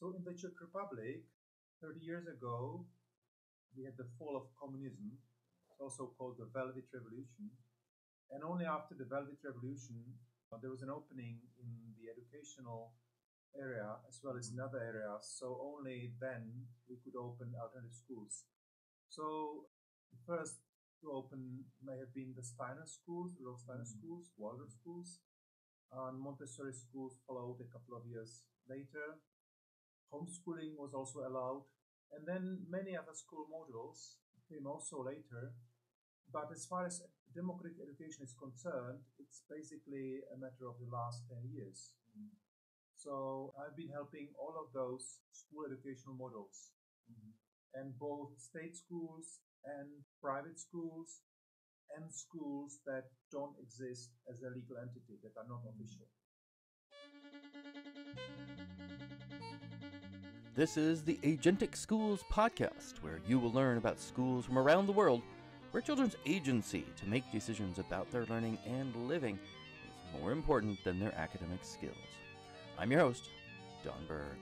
So in the Czech Republic, 30 years ago, we had the fall of communism. It's also called the Velvet Revolution. And only after the Velvet Revolution, uh, there was an opening in the educational area as well as in other areas. So only then we could open alternative schools. So the first to open may have been the Steiner schools, Rudolf Steiner mm-hmm. schools, Waldorf schools. And Montessori schools followed a couple of years later. Homeschooling was also allowed. And then many other school modules came also later. But as far as democratic education is concerned, it's basically a matter of the last 10 years. Mm-hmm. So I've been helping all of those school educational models. Mm-hmm. And both state schools and private schools and schools that don't exist as a legal entity, that are not official. This is the Agentic Schools podcast, where you will learn about schools from around the world where children's agency to make decisions about their learning and living is more important than their academic skills. I'm your host, Don Berg.